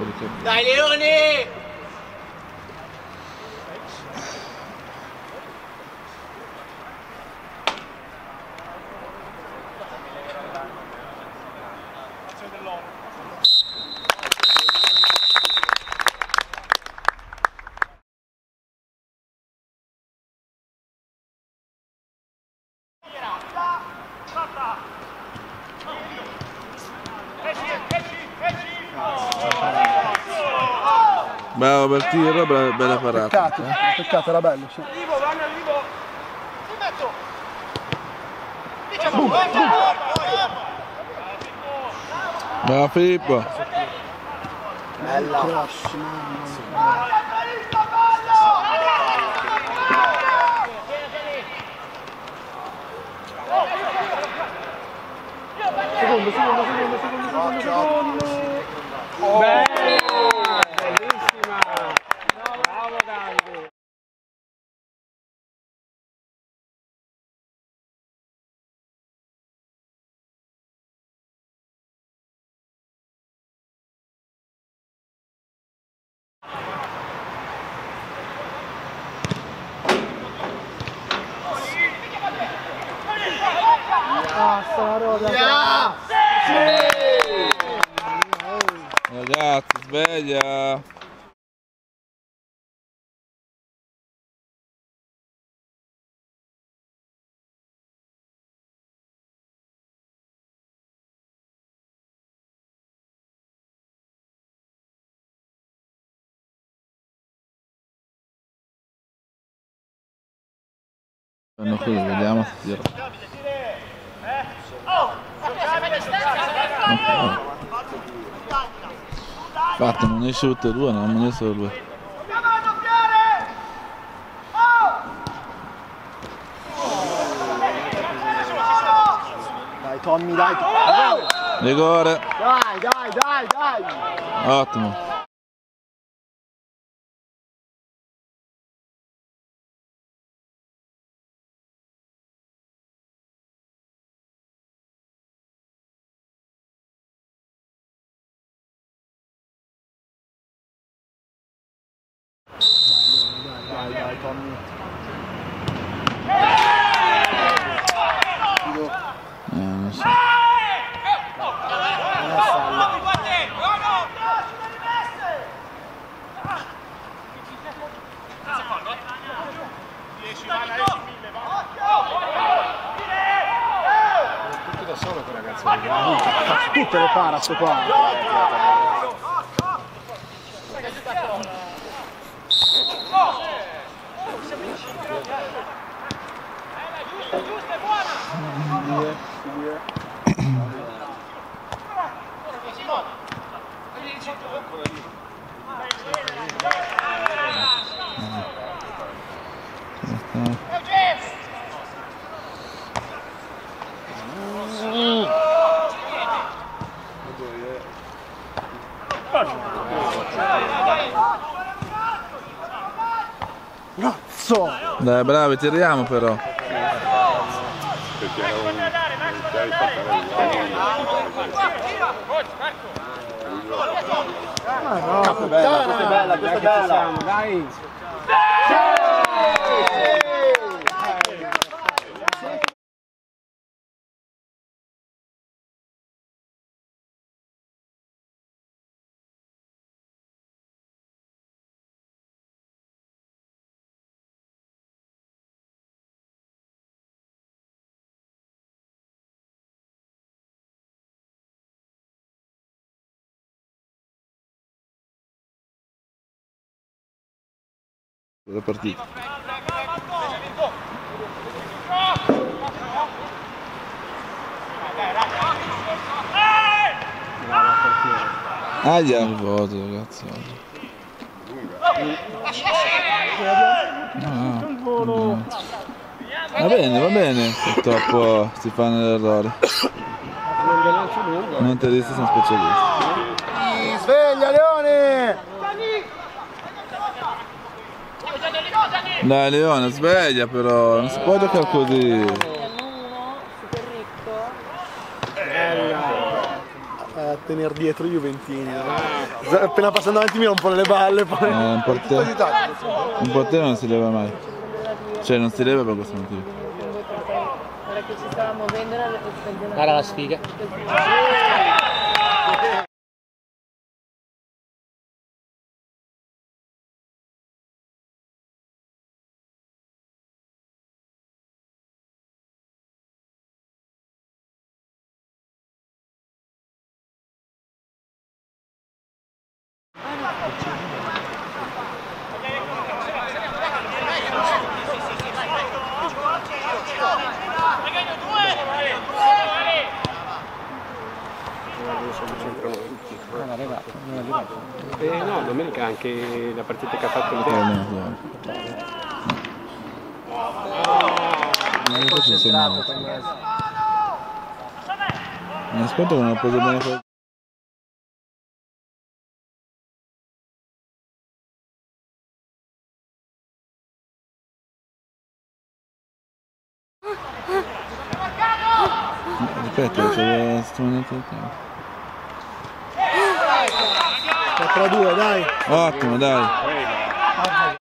fuori campo. Dai Leone! Bravo per tiro, bella, bella parata. Peccato, eh. peccato, era bello. Sì. Vivo, vanno vivo! In mezzo! Diciamo, Bravo Filippo. Cross, mamma Secondo, secondo, secondo, secondo, secondo, secondo. Bellissima! Bravo Davide! Basta la roda. Ragazzi, sveglia. Vanno qui, vediamo se tira. Fatto, non esce tutte e due, non ne solo due. Dai Tommy, dai. Rigore, Dai, dai, dai, dai. ottimo. Tommy. Eh, non so. Cazzo, tutte le para sto qua. Chodź. Cazzo! Dai, bravi, tiriamo però. Questa è bella, questa è bella, questa è bella. Dai! La partita. Aia, il voto, ragazzi. No, no. Va bene, va bene. Purtroppo si fanno l'errore. Mentalisti sono specialisti. Sveglia Leone! Dai Leone, sveglia però, non si può giocare così. Eh, tenere dietro i Juventini. no? Appena passando davanti mi rompono le balle, poi... Eh, un portiere, un portiere non si leva mai. Cioè non si leva per questo motivo. Guarda la sfiga. Eh no, domenica anche la partita che ha fatto Eh, l'Italia. no, no. Ma questo si muove. Mi aspetto che non ho preso bene Ripeto, c'è sto momento di tempo. 4 a 2, dai. Ottimo, dai.